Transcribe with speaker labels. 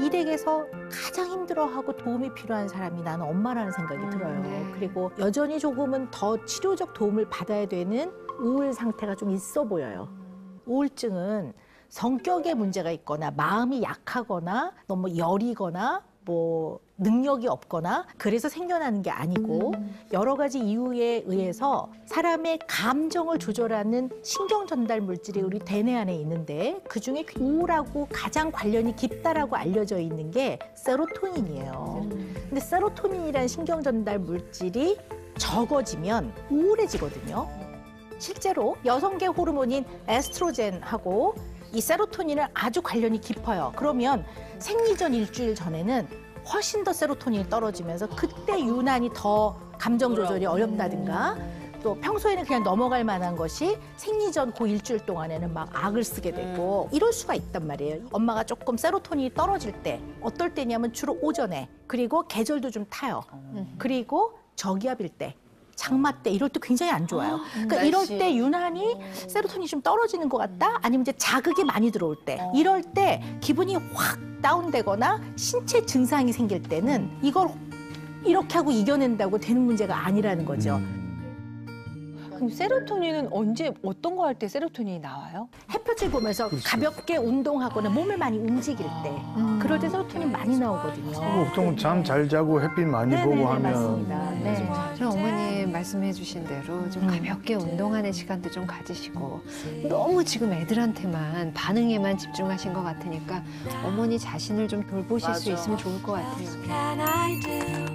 Speaker 1: 이 댁에서 가장 힘들어하고 도움이 필요한 사람이 나는 엄마라는 생각이
Speaker 2: 음,
Speaker 1: 들어요.
Speaker 2: 네.
Speaker 1: 그리고 여전히 조금은 더 치료적 도움을 받아야 되는 우울 상태가 좀 있어 보여요. 우울증은 성격에 문제가 있거나 마음이 약하거나 너무 여리거나 뭐 능력이 없거나 그래서 생겨나는 게 아니고 여러 가지 이유에 의해서 사람의 감정을 조절하는 신경 전달 물질이 우리 대뇌 안에 있는데 그 중에 우울하고 가장 관련이 깊다라고 알려져 있는 게 세로토닌이에요. 근데 세로토닌이라는 신경 전달 물질이 적어지면 우울해지거든요. 실제로 여성계 호르몬인 에스트로겐하고 이 세로토닌은 아주 관련이 깊어요. 그러면 생리전 일주일 전에는 훨씬 더 세로토닌이 떨어지면서 그때 유난히 더 감정 조절이 어렵다든가 또 평소에는 그냥 넘어갈 만한 것이 생리전 그 일주일 동안에는 막 악을 쓰게 되고 이럴 수가 있단 말이에요. 엄마가 조금 세로토닌이 떨어질 때 어떨 때냐면 주로 오전에 그리고 계절도 좀 타요. 그리고 저기압일 때 장마 때 이럴 때 굉장히 안 좋아요. 그러니까 이럴. 때 유난히 세로토닌이 좀 떨어지는 것 같다? 아니면 이제 자극이 많이 들어올 때 이럴 때 기분이 확 다운되거나 신체 증상이 생길 때는 이걸 이렇게 하고 이겨낸다고 되는 문제가 아니라는 거죠.
Speaker 2: 그럼 세로토닌은 언제 어떤 거 할 때 세로토닌이 나와요?
Speaker 1: 햇볕을 보면서 가볍게 운동하거나 몸을 많이 움직일 때 그럴 때 세로토닌 많이 나오거든요.
Speaker 3: 보통 잠 잘 자고 햇빛 많이
Speaker 1: 네네네,
Speaker 3: 보고 하면
Speaker 1: 맞습니다. 네.
Speaker 4: 저어 머니 말씀해 주신 대로 좀
Speaker 1: 음.
Speaker 4: 가볍게 운동하는 시간도 좀 가지시고 너무 지금 애들한테만 반응에만 집중하신 것 같으니까 어머니 자신을 좀 돌보실 수 있으면 좋을 것 같아요.